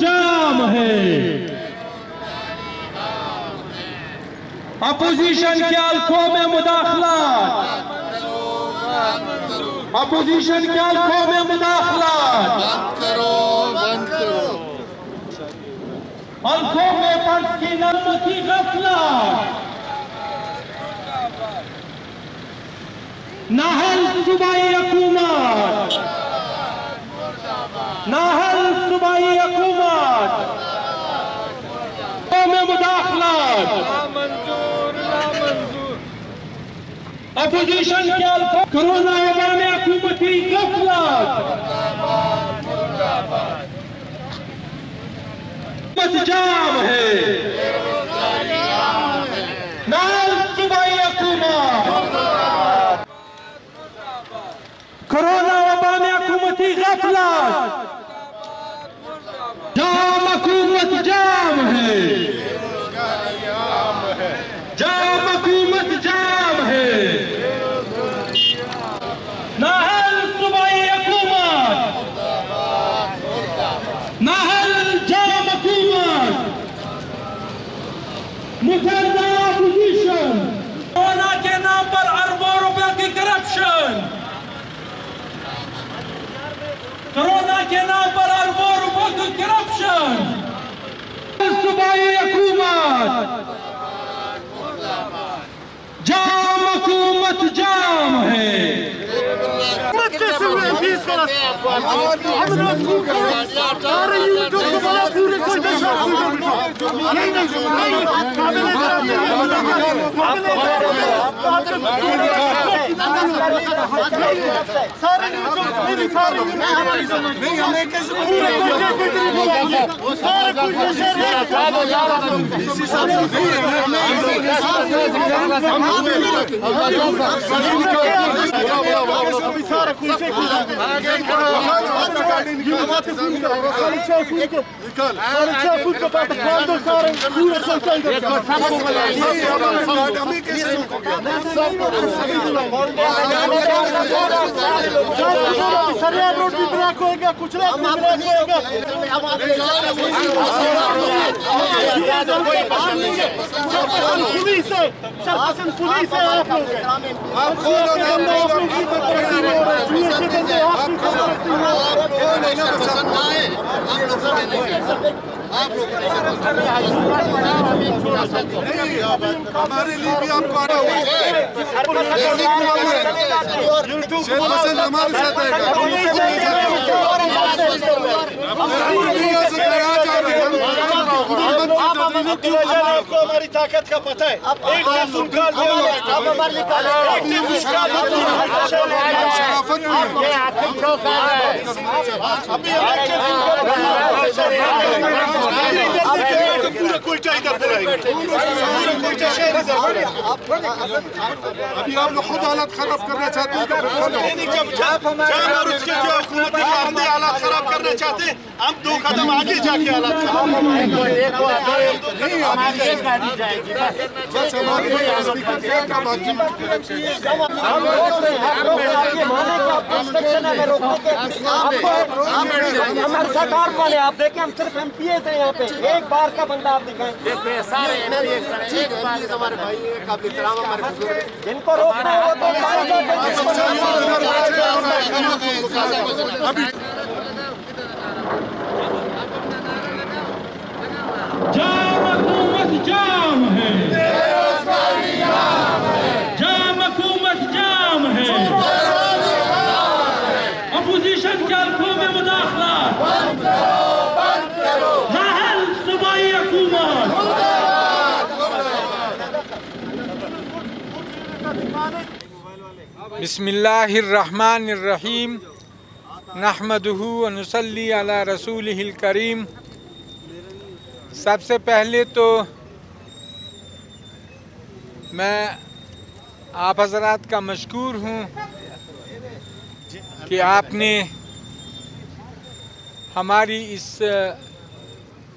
जाम है। अपोजिशन के अल्फों में मुदाखला। अपोजिशन के अल्फों में मुदाखला। करो में पंच की नर्म की गफला नाहल सुबाई हुकूमत नाहल सुबाई हुकूमत में मुदाखला। अपोजिशन के अल्फों कोरोना वबा में हुकूमती गफलत। जाम है नाल सुबाई हुकूमत कोरोना वबा में हुकूमती गफलत जाम हुकूमत जाम है जाम हुकूमत जाम है नाहल सुबाई हुकूमत नाहल जाम हुकूमत मुफरदा अपोजिशन कोरोना के नाम पर अरबों रुपए की करप्शन कोरोना के नाम पर अरबों रुपए की करप्शन सुबाई हुकूमत जाम हुकूमत जाम है। मत कैसे हुए बीस का हम रसूल सारे को पूरे कोई देश नहीं नहीं नहीं काबिल सारे सारे नहीं हमें कैसे पूरे कोई कोई सारे कुछ सारा कुछ सरिया रोड भी ब्लॉक होएगा कुछ लोग पुलिस है सरपंच पुलिस है आप लोग आप पसंद ना आए आप लोग से नहीं कह सकते आप लोग हमारे लिए भी आपको आना होगा शेख हसन हमारे साथ आएगा। रहे हैं। आपको हमारी ताकत का पता है। एक मासूम का आप हमारे लिए शराफत है। पूरा कुलचा इधर पूरा कुलचा शहर इधर अभी आप लोग खुद हालत खराब करना चाहते हैं तो और उसके जो हुकूमती हालात खराब करना चाहते हैं हम दो कदम आगे जाके हालात खराब स्पीकर क्या का बाकी हमारे सरकार कौन है आप देखें हम सिर्फ़ एम पी हैं यहाँ पे। एक बार का बंदा आप दिखाएँ। हमारे भाई हैं काफ़ी तरह हमारे बुज़ुर्ग जिनको रोकना है वो तो हुकूमत जाम है जाम हुकूमत जाम है अपोजिशन के अल्फों में मुदाखला नाहल सुबाई हुकूमत वनसल्ली अला रसूलिहिल करीम। सबसे पहले तो मैं आप हजरात का मशहूर हूँ कि आपने हमारी इस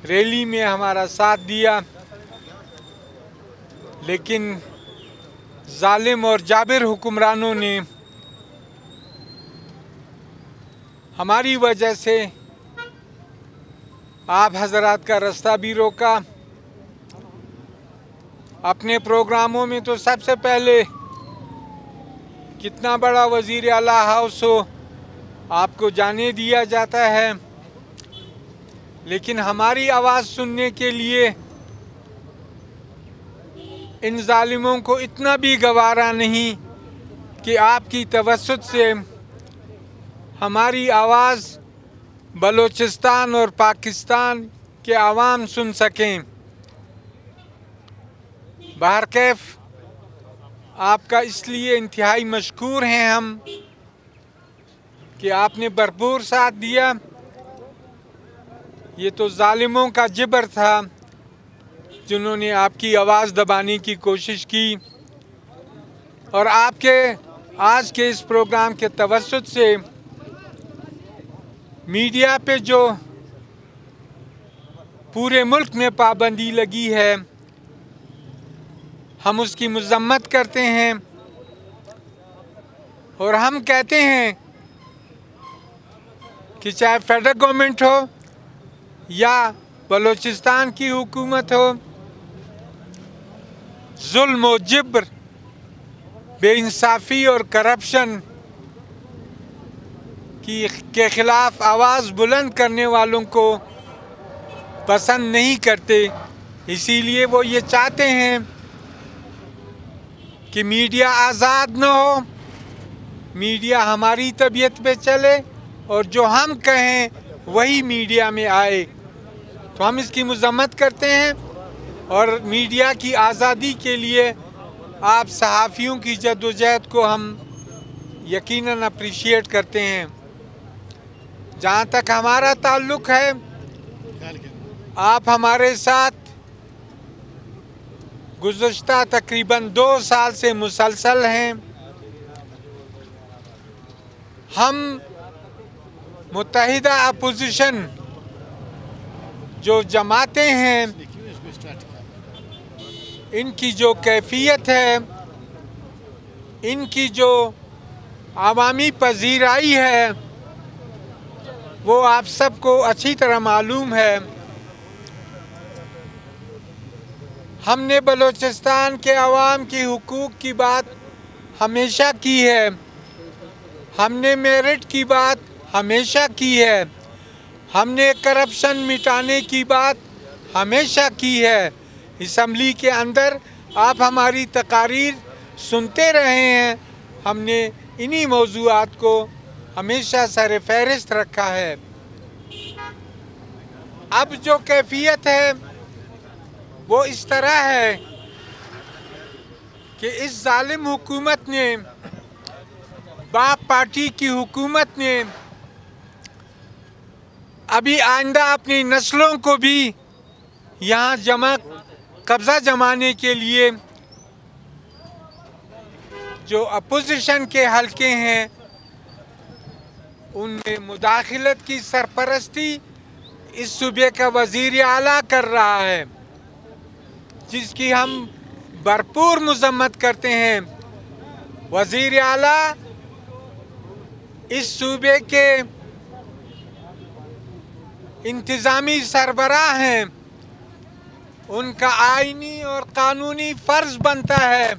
रैली में हमारा साथ दिया। लेकिन जालिम और जाबिर हुक्मरानों ने हमारी वजह से आप हजरात का रास्ता भी रोका। अपने प्रोग्रामों में तो सबसे पहले कितना बड़ा वज़ीर अला हाउस हो, आपको जाने दिया जाता है। लेकिन हमारी आवाज़ सुनने के लिए इन जालिमों को इतना भी गवारा नहीं कि आपकी तवसत से हमारी आवाज़ बलूचिस्तान और पाकिस्तान के आवाम सुन सकें। बाहर कैफ आपका इसलिए इंतहाई मशहूर हैं हम कि आपने भरपूर साथ दिया। ये तो ालिमों का जिबर था। जिन्होंने आपकी आवाज़ दबाने की कोशिश की और आपके आज के इस प्रोग्राम के तवसत से मीडिया पे जो पूरे मुल्क में पाबंदी लगी है, हम उसकी मजम्मत करते हैं और हम कहते हैं कि चाहे फेडरल गवर्नमेंट हो या बलूचिस्तान की हुकूमत हो जुल्म जब्र बेइंसाफ़ी और करप्शन की के ख़िलाफ़ आवाज़ बुलंद करने वालों को पसंद नहीं करते इसीलिए वो ये चाहते हैं कि मीडिया आज़ाद न हो मीडिया हमारी तबीयत पे चले और जो हम कहें वही मीडिया में आए तो हम इसकी मजम्मत करते हैं और मीडिया की आज़ादी के लिए आप सहाफ़ियों की जदोजहद को हम यकीनन अप्रिशिएट करते हैं। जहाँ तक हमारा ताल्लुक़ है, आप हमारे साथ गुज्त तकरीबन दो साल से मुसलसल हैं। हम मुतहदा अपोजिशन जो जमाते हैं इनकी जो कैफियत है, इनकी जो आवामी पजीराई है, वो आप सबको अच्छी तरह मालूम है। हमने बलूचिस्तान के आवाम की हकूक़ की बात हमेशा की है। हमने मेरिट की बात हमेशा की है। हमने करप्शन मिटाने की बात हमेशा की है। इसम्बली के अंदर आप हमारी तकारीर सुनते रहे हैं। हमने इन्हीं मौजूद को हमेशा सर फहरिस्त रखा है। अब जो कैफियत है, वो इस तरह है कि इस जालिम हुकूमत ने, बाप पार्टी की हुकूमत ने, अभी आइंदा अपनी नस्लों को भी यहाँ जमा, कब्ज़ा जमाने के लिए जो अपोजिशन के हलके हैं, उनमें मुदाखलत की सरपरस्ती इस सूबे का वज़ीर अला कर रहा है, जिसकी हम भरपूर मजम्मत करते हैं। वज़ीर अला इस सूबे के इंतज़ामी सरबराह हैं। उनका आइनी और कानूनी फ़र्ज़ बनता है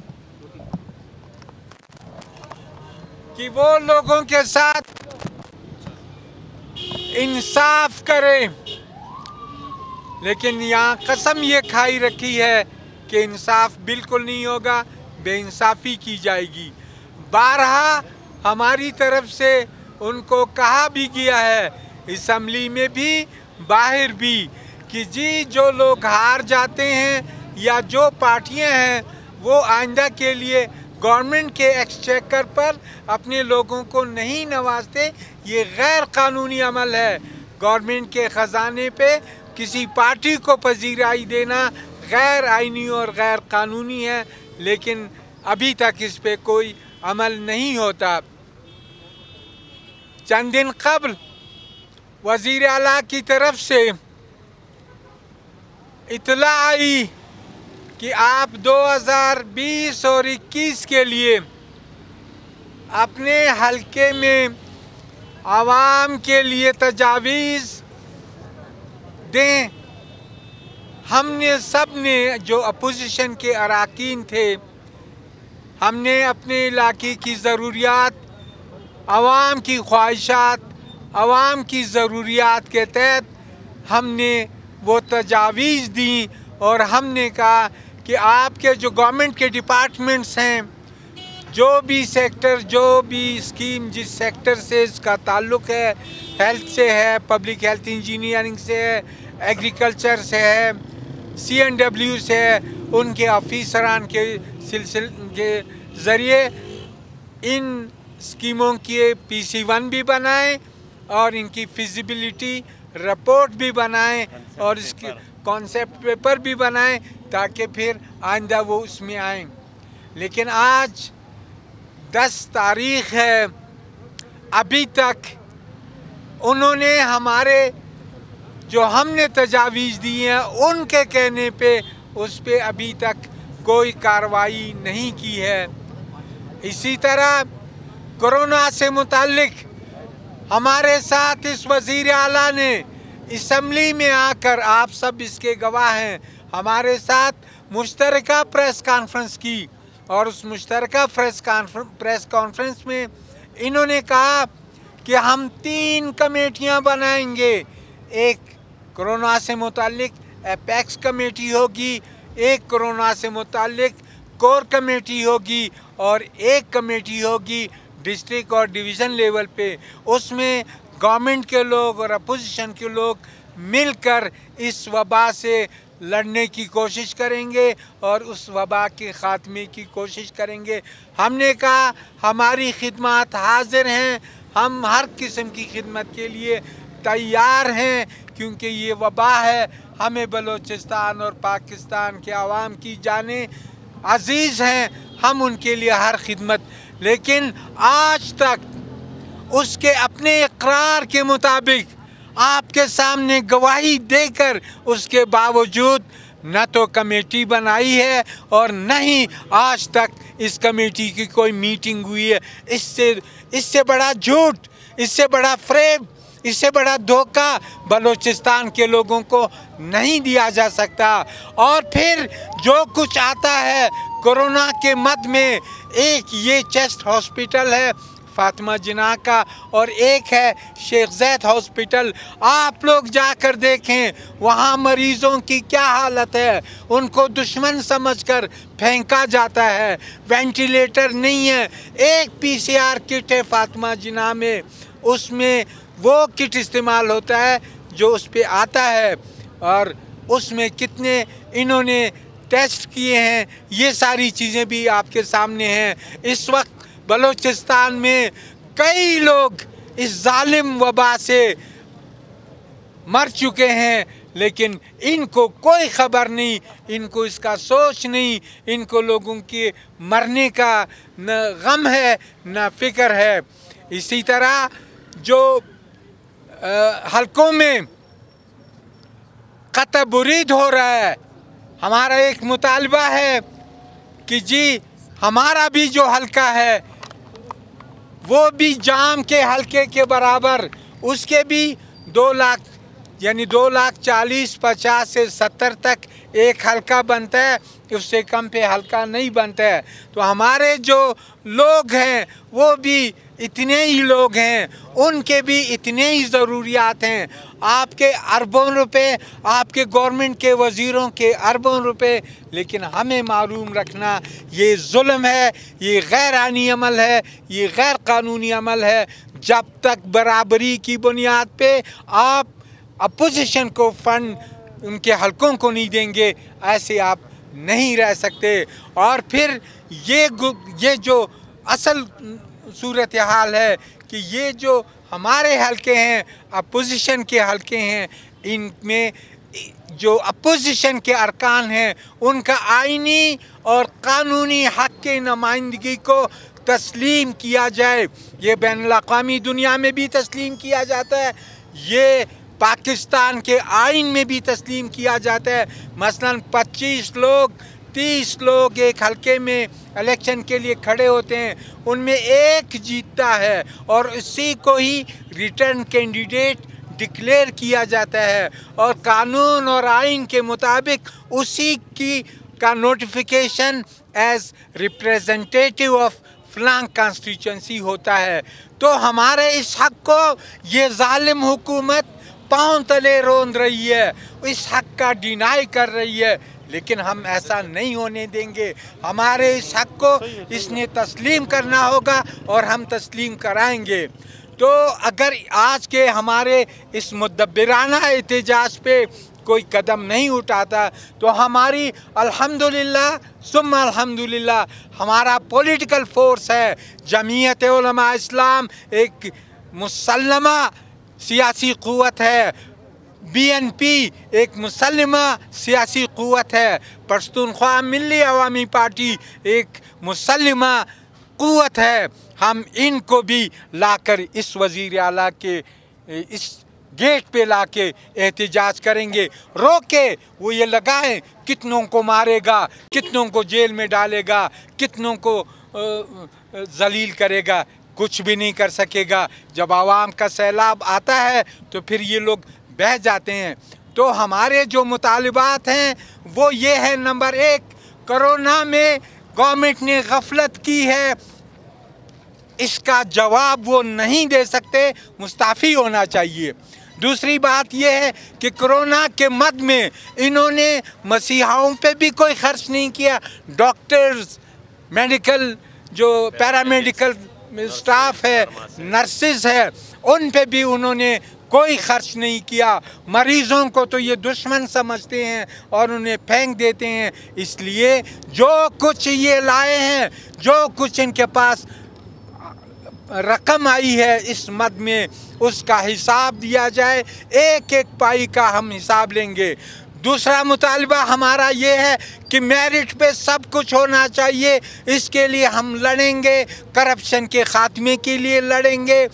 कि वो लोगों के साथ इंसाफ करें। लेकिन यहाँ कसम ये खाई रखी है कि इंसाफ बिल्कुल नहीं होगा, बेइंसाफ़ी की जाएगी। बारहा हमारी तरफ़ से उनको कहा भी गया है इसम्बली में भी, बाहर भी। कि जी, जो लोग हार जाते हैं या जो पार्टियाँ हैं, वो आइंदा के लिए गवर्नमेंट के एक्सचेकर पर अपने लोगों को नहीं नवाजते, ये गैर कानूनी अमल है। गवर्नमेंट के ख़जाने पे किसी पार्टी को पजीराई देना गैर आइनी और गैर कानूनी है, लेकिन अभी तक इस पे कोई अमल नहीं होता। चंद दिन कबल वज़ीर अला की तरफ़ से इतला आई कि आप 2020 और 21 के लिए अपने हलके में आवाम के लिए तजावीज़ दें। हमने सबने जो अपोजिशन के अरकान थे, हमने अपने इलाके की ज़रूरियात, आवाम की ख्वाहिशात, आवाम की ज़रूरियात के तहत हमने वो तजावीज़ दी और हमने कहा कि आपके जो गवर्नमेंट के डिपार्टमेंट्स हैं, जो भी सेक्टर, जो भी स्कीम जिस सेक्टर से इसका ताल्लुक़ है, हेल्थ से है, पब्लिक हेल्थ इंजीनियरिंग से है, एग्रीकल्चर से है सी एन डब्ल्यू से है, उनके ऑफिसरान के सिलसिल के ज़रिए इन स्कीमों के पी सी वन भी बनाएँ और इनकी फिजिबिलिटी रिपोर्ट भी बनाएँ और इसकी कॉन्सेप्ट पेपर भी बनाएँ ताकि फिर आइंदा वो उसमें आए। लेकिन आज दस तारीख है अभी तक उन्होंने हमारे जो हमने तजावीज़ दी हैं उनके कहने पे उस पर अभी तक कोई कार्रवाई नहीं की है। इसी तरह कोरोना से मुतलक हमारे साथ इस वज़ीर अला ने इसम्बली में आकर आप सब इसके गवाह हैं। हमारे साथ मुश्तरका प्रेस कॉन्फ्रेंस की और उस मुश्तरका प्रेस प्रेस कॉन्फ्रेंस में इन्होंने कहा कि हम तीन कमेटियाँ बनाएँगे। एक कोरोना से मुतलक एपेक्स कमेटी होगी, एक कोरोना से मुतलक कोर कमेटी होगी और एक कमेटी होगी डिस्ट्रिक्ट और डिवीज़न लेवल पे, उसमें गवर्नमेंट के लोग और अपोजिशन के लोग मिलकर इस वबा से लड़ने की कोशिश करेंगे और उस वबा के ख़ात्मे की कोशिश करेंगे। हमने कहा, हमारी खिदमत हाजिर हैं, हम हर किस्म की खिदमत के लिए तैयार हैं, क्योंकि ये वबा है। हमें बलूचिस्तान और पाकिस्तान के आवाम की जाने, अज़ीज़ हैं, हम उनके लिए हर खिदमत लेकिन आज तक उसके अपने इकरार के मुताबिक आपके सामने गवाही देकर उसके बावजूद न तो कमेटी बनाई है और न ही आज तक इस कमेटी की कोई मीटिंग हुई है। इससे इससे बड़ा झूठ, इससे बड़ा फ्रेब इससे बड़ा धोखा बलूचिस्तान के लोगों को नहीं दिया जा सकता। और फिर जो कुछ आता है कोरोना के मद में एक ये चेस्ट हॉस्पिटल है, फातिमा जिना का, और एक है शेख जैद हॉस्पिटल। आप लोग जाकर देखें, वहाँ मरीज़ों की क्या हालत है। उनको दुश्मन समझकर फेंका जाता है। वेंटिलेटर नहीं है। एक पीसीआर किट है फातिमा जिना में। उसमें वो किट इस्तेमाल होता है, जो उस पर आता है। और उसमें कितने इन्होंने टेस्ट किए हैं, ये सारी चीज़ें भी आपके सामने हैं। इस वक्त बलूचिस्तान में कई लोग इस जालिम वबा से मर चुके हैं, लेकिन इनको कोई खबर नहीं, इनको इसका सोच नहीं, इनको लोगों के मरने का न गम है, न फ़िक्र है। इसी तरह जो हलकों में कतबुरीद हो रहा है हमारा एक मुतालबा है कि जी, हमारा भी जो हल्का है, वो भी जाम के हल्के के बराबर, उसके भी दो लाख, यानी दो लाख चालीस, पचास से सत्तर तक एक हल्का बनता है, उससे कम पे हल्का नहीं बनता है। तो हमारे जो लोग हैं, वो भी इतने ही लोग हैं, उनके भी इतने ही ज़रूरियात हैं। आपके अरबों रुपए, आपके गवर्नमेंट के वज़ीरों के अरबों रुपए, लेकिन हमें मालूम रखना, ये जुल्म है, ये गैर आनी अमल है, ये गैर कानूनी अमल है। जब तक बराबरी की बुनियाद पे आप अपोजिशन को फंड उनके हलकों को नहीं देंगे, ऐसे आप नहीं रह सकते। और फिर ये ये जो असल सूरत हाल है कि ये जो हमारे हलके हैं, अपोजिशन के हलके हैं, इनमें जो अपोजिशन के अरकान हैं, उनका आइनी और कानूनी हक के नुमाइंदगी को तस्लीम किया जाए। ये बैन अवी दुनिया में भी तस्लीम किया जाता है। ये पाकिस्तान के आइन में भी तस्लीम किया जाता है। मसलन 25 लोग 30 लोग एक हलके में इलेक्शन के लिए खड़े होते हैं। उनमें एक जीतता है और उसी को ही रिटर्न कैंडिडेट डिक्लेयर किया जाता है और कानून और आइन के मुताबिक उसी की का नोटिफिकेशन एज रिप्रेजेंटेटिव ऑफ़ फ्लांग कॉन्स्टिट्यूंसी होता है। तो हमारे इस हक को ये जालिम हुकूमत पाँव तले रोंद रही है इस हक का डिनाई कर रही है लेकिन हम ऐसा नहीं होने देंगे। हमारे इस हक को इसने तस्लीम करना होगा और हम तस्लीम कराएँगे। तो अगर आज के हमारे इस मुदबराना एहतजाज पे कोई कदम नहीं उठाता तो हमारी अल्हम्दुलिल्लाह सुम अल्हम्दुलिल्लाह हमारा पॉलिटिकल फोर्स है जमीयत उलमा इस्लाम एक मुसलमा सियासी क़ुवत है। बीएनपी एक मुसलमा सियासी क़ुवत है। पश्तूनख्वा मिली अवामी पार्टी एक मुसलमा क़ुवत है। हम इनको भी लाकर इस वज़ी अला के, इस गेट पे लाके एहतजाज करेंगे। रोके, वो ये लगाएँ, कितनों को मारेगा, कितनों को जेल में डालेगा, कितनों को जलील करेगा। कुछ भी नहीं कर सकेगा। जब आवाम का सैलाब आता है तो फिर ये लोग बह जाते हैं। तो हमारे जो मुतालबात हैं वो ये है नंबर एक कोरोना में गवर्नमेंट ने गफलत की है। इसका जवाब वो नहीं दे सकते मुस्ताफ़ी होना चाहिए। दूसरी बात यह है कि कोरोना के मद में इन्होंने मसीहाओं पे भी कोई खर्च नहीं किया। डॉक्टर्स मेडिकल जो पैरामेडिकल स्टाफ है नर्सिस है, उन पे भी उन्होंने कोई खर्च नहीं किया। मरीज़ों को तो ये दुश्मन समझते हैं और उन्हें फेंक देते हैं। इसलिए जो कुछ ये लाए हैं, जो कुछ इनके पास रकम आई है इस मद में, उसका हिसाब दिया जाए। एक एक पाई का हम हिसाब लेंगे। दूसरा मुतालबा हमारा ये है कि मेरिट पे सब कुछ होना चाहिए। इसके लिए हम लड़ेंगे करप्शन के ख़ात्मे के लिए लड़ेंगे।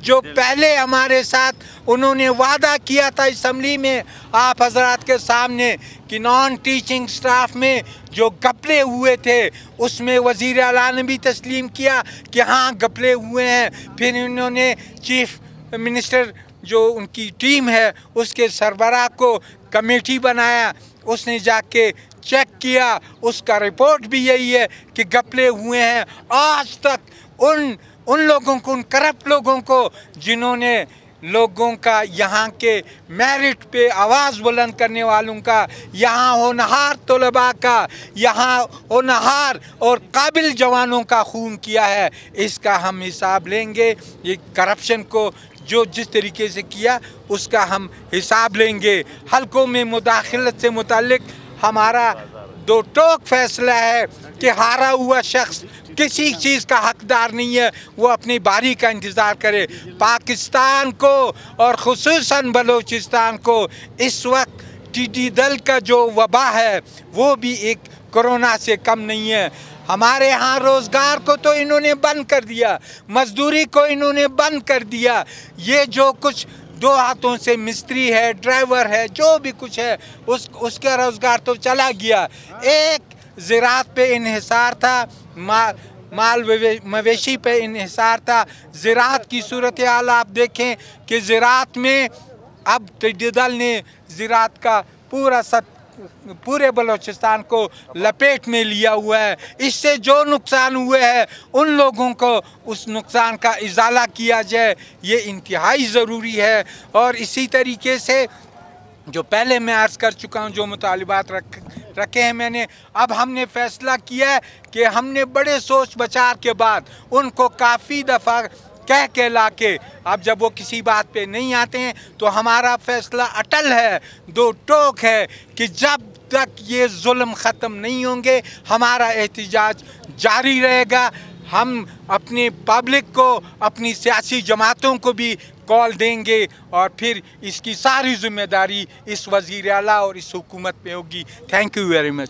जो पहले हमारे साथ उन्होंने वादा किया था इसम्बली में आप हजरात के सामने कि नॉन टीचिंग स्टाफ में जो गपले हुए थे उसमें वज़ीर अला ने भी तस्लीम किया कि हाँ गपले हुए हैं। फिर इन्होंने चीफ मिनिस्टर जो उनकी टीम है, उसके सरबराह को कमेटी बनाया, उसने जाके चेक किया, उसका रिपोर्ट भी यही है कि गपले हुए हैं। आज तक उन उन लोगों को, उन करप्ट लोगों को, जिन्होंने लोगों का यहाँ के मेरिट पे आवाज़ बुलंद करने वालों का, यहाँ होनहार तलबा का, यहाँ होनहार और काबिल जवानों का खून किया है, इसका हम हिसाब लेंगे। ये करप्शन को जो जिस तरीके से किया, उसका हम हिसाब लेंगे। हलकों में मुदाखलत से मुतक हमारा दो टोक फैसला है कि हारा हुआ शख्स किसी चीज़ का हकदार नहीं है, वो अपनी बारी का इंतज़ार करे। पाकिस्तान को और खसूस बलूचिस्तान को इस वक्त टिड्डी दल का जो वबा है, वो भी एक कोरोना से कम नहीं है। हमारे यहाँ रोज़गार को तो इन्होंने बंद कर दिया, मजदूरी को इन्होंने बंद कर दिया। ये जो कुछ दो हाथों से मिस्त्री है, ड्राइवर है, जो भी कुछ है, उस, उसका रोज़गार तो चला गया। एक ज़रात पे इन्हिसार था माल माल मवेशी पे इन्हिसार था। ज़रात की सूरत हाल आप देखें कि ज़रात में अब टिड्डी दल ने ज़रात का पूरा सत पूरे बलूचिस्तान को लपेट में लिया हुआ है। इससे जो नुकसान हुए हैं, उन लोगों को उस नुकसान का इजाला किया जाए, ये इंतहाई ज़रूरी है। और इसी तरीके से जो पहले मैं अर्ज़ कर चुका हूँ, जो मुतालबात रख, रखे हैं मैंने, अब हमने फैसला किया है कि हमने बड़े सोच बचार के बाद उनको काफ़ी दफ़ा कह के ला के अब जब वो किसी बात पे नहीं आते हैं तो हमारा फैसला अटल है, दो टोक है कि जब तक ये जुल्म ख़त्म नहीं होंगे, हमारा एहतजाज जारी रहेगा। हम अपनी पब्लिक को, अपनी सियासी जमातों को भी कॉल देंगे और फिर इसकी सारी ज़िम्मेदारी इस वज़ी अला और इस हुकूमत पे होगी। Thank you very much